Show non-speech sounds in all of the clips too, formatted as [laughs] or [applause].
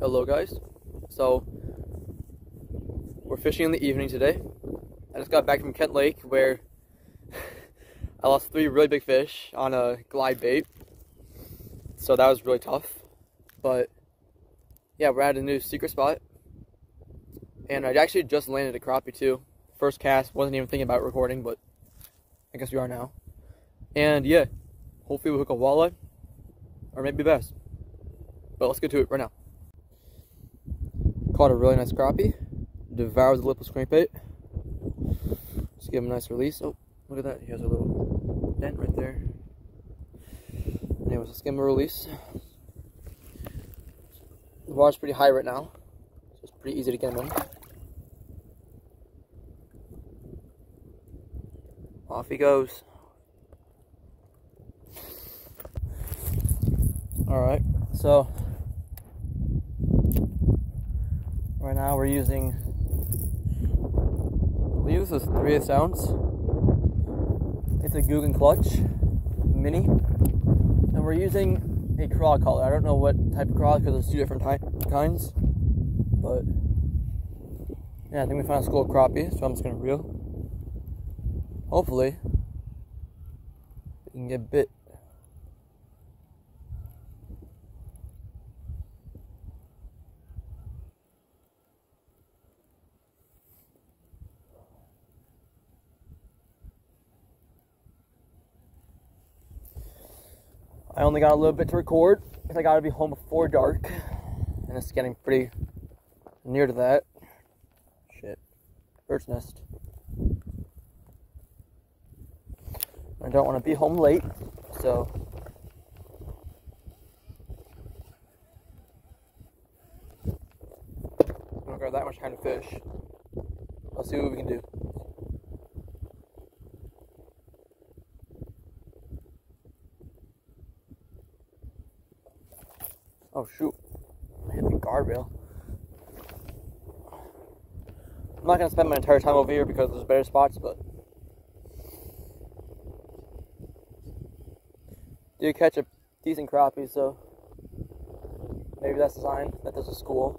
Hello guys. So we're fishing in the evening today. I just got back from Kent Lake where [laughs] I lost three really big fish on a glide bait. So that was really tough. But yeah, we're at a new secret spot. And I actually just landed a crappie too. First cast, wasn't even thinking about recording, but I guess we are now. And yeah, hopefully we hook a walleye or maybe bass. But let's get to it right now. Caught a really nice crappie. Devoured the lipless crankbait. Just give him a nice release. Oh, look at that. He has a little dent right there. Anyways, let's give him a release. The water's pretty high right now. So it's pretty easy to get him in. Off he goes. Alright, so right now we're using, I believe this is 3 8 ounce. It's a Googan Klutch Mini. And we're using a craw collar. I don't know what type of craw because there's two different kinds. But yeah, I think we found a school crappie, so I'm just to reel. Hopefully, we can get bit. I only got a little bit to record because I got to be home before dark, and it's getting pretty near to that. Shit, bird's nest. I don't want to be home late, so I'm gonna grab that much time to fish. Let's see what we can do. Oh shoot, I hit the guardrail. I'm not gonna spend my entire time over here because there's better spots, but do catch a decent crappie, so maybe that's a sign that there's a school.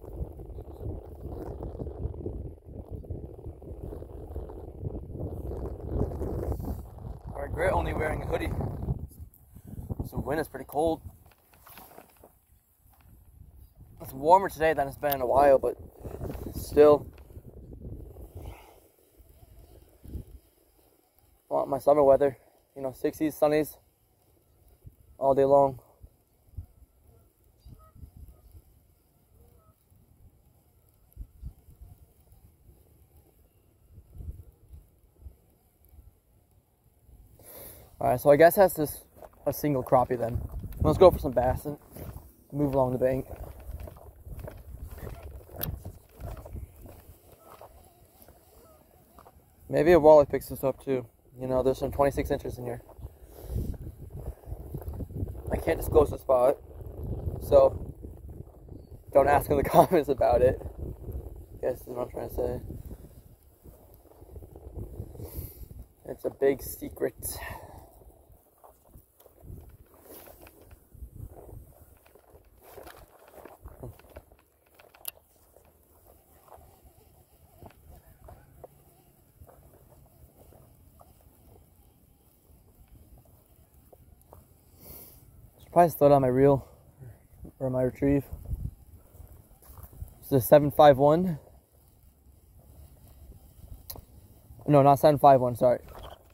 I regret only wearing a hoodie. So wind is pretty cold. Warmer today than it's been in a while, but still. Want my summer weather, you know, 60s, sunnies, all day long. Alright, so I guess that's just a single crappie then. Let's go for some bass and move along the bank. Maybe a walleye picks this up too. You know, there's some 26 inches in here. I can't disclose the spot, so don't ask in the [laughs] comments about it. I guess is what I'm trying to say. It's a big secret. Probably slow on my reel or my retrieve. It's a 751. No, not 751, sorry.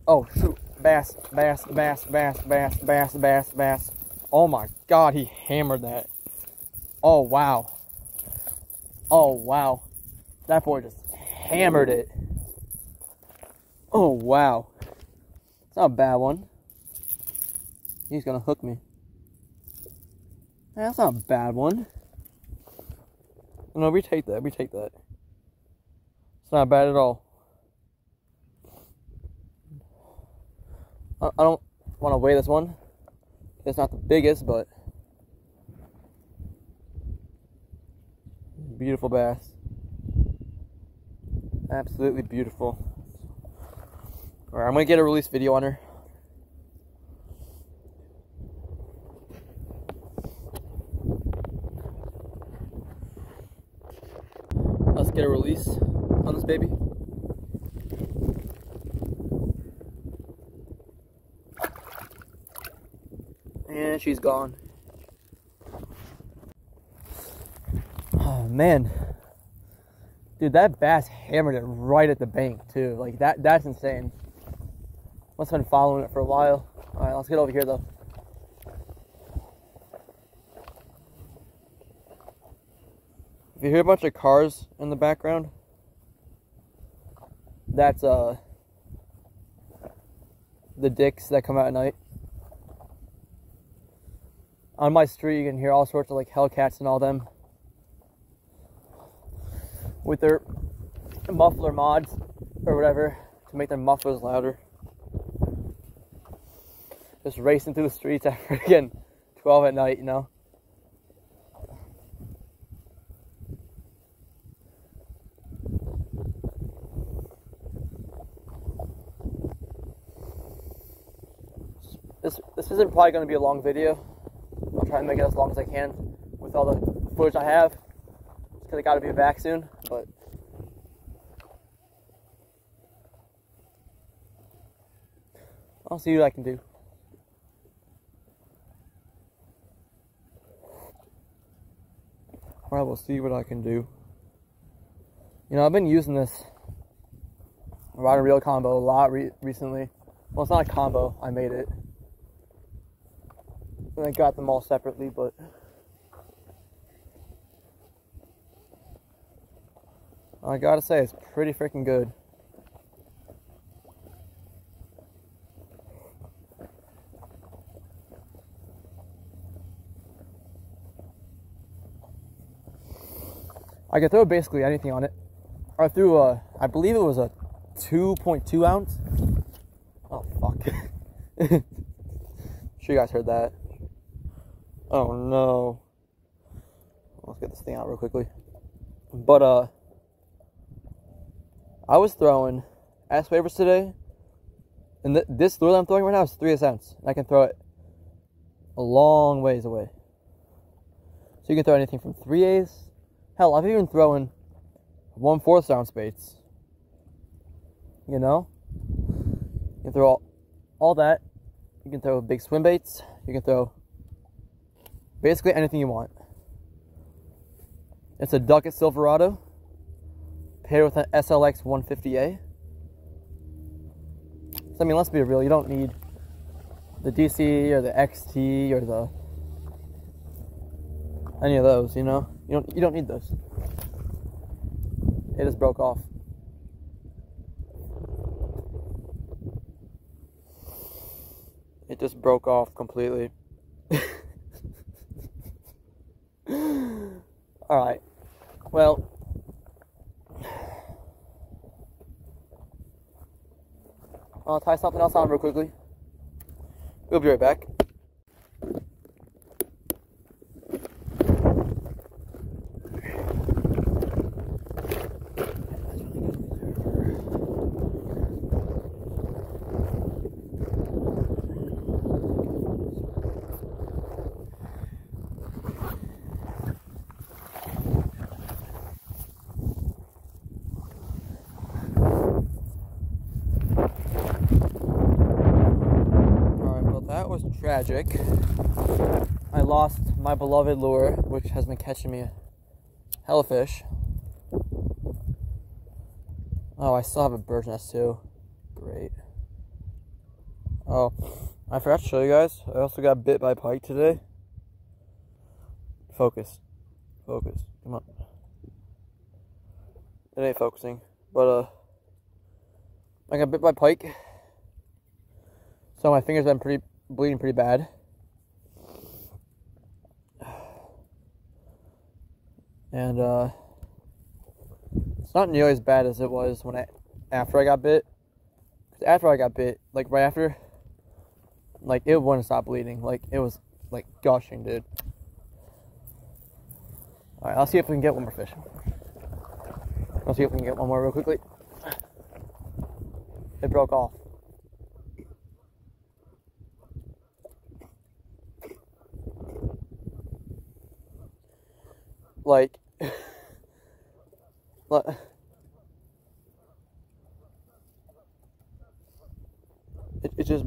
Oh, shoot. Bass, bass, bass, bass, bass, bass, bass, bass. Oh my god, he hammered that. Oh, wow. Oh, wow. That boy just hammered it. Oh, wow. It's not a bad one. He's gonna hook me. That's not a bad one. No, we take that. We take that. It's not bad at all. I don't want to weigh this one. It's not the biggest, but beautiful bass. Absolutely beautiful. Alright, I'm gonna get a release video on her. Get a release on this baby. And she's gone. Oh man. Dude, that bass hammered it right at the bank too. Like that that's insane. Must have been following it for a while. Alright, let's get over here though. If you hear a bunch of cars in the background, that's uh the dicks that come out at night. On my street, you can hear all sorts of like Hellcats and all them with their muffler mods or whatever to make their mufflers louder. Just racing through the streets [laughs] at freaking 12 at night, you know. This, this isn't probably going to be a long video. I'll try and make it as long as I can with all the footage I have. Because I got to be back soon, but. I'll see what I can do. I will see what I can do. You know, I've been using this rod and reel combo a lot re recently. Well, it's not a combo, I made it. And I got them all separately, but I gotta say, it's pretty freaking good. I could throw basically anything on it. I threw a, I believe it was a 2.2 ounce. Oh fuck. [laughs] sure you guys heard that. Oh no. Let's get this thing out real quickly. But uh I was throwing S-Wavers today. And th this lure that I'm throwing right now is three cents. I can throw it a long ways away. So you can throw anything from three A's Hell, I've even thrown one fourth ounce baits. You know? You can throw all, all that. You can throw big swim baits. You can throw basically anything you want. It's a Duckett Silverado paired with an SLX 150A. So, I mean, let's be real, you don't need the DC or the XT or the any of those, you know? You don't you don't need those. It just broke off. It just broke off completely. Alright. Well, I'll tie something else on real quickly. We'll be right back. Tragic. I lost my beloved lure, which has been catching me hella fish. Oh, I still have a bird's nest too. Great. Oh, I forgot to show you guys. I also got bit by pike today. Focus. Focus. Come on. It ain't focusing. But, uh, I got bit by pike. So my fingers been pretty bleeding pretty bad. And uh, it's not nearly as bad as it was when I after I got bit. After I got bit, like right after, like it wouldn't stop bleeding. Like it was like gushing, dude. All right, I'll see if we can get one more fish. I'll see if we can get one more real quickly. It broke off. Like [laughs] Look. It, it just,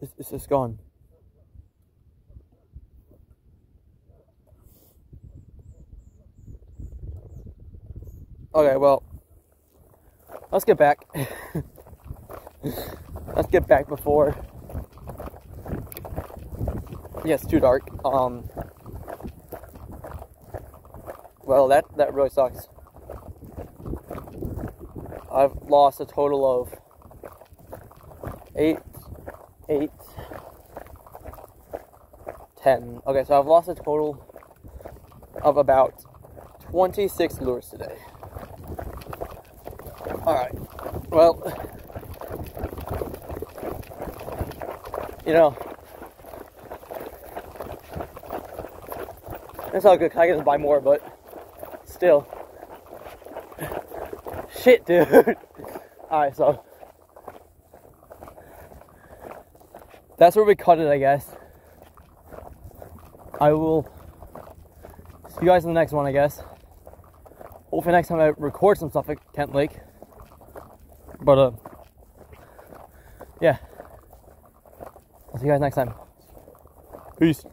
it's, it's just gone. Okay, well, let's get back. [laughs] let's get back before gets too dark. Um, well, that that really sucks. I've lost a total of eight, eight, ten. Okay, so I've lost a total of about 26 lures today. Alright, well, you know, it's all good. I can just buy more, but still. Shit, dude. [laughs] Alright, so. That's where we cut it, I guess. I will see you guys in the next one, I guess. Hopefully next time I record some stuff at Kent Lake. But uh yeah. I'll see you guys next time. Peace.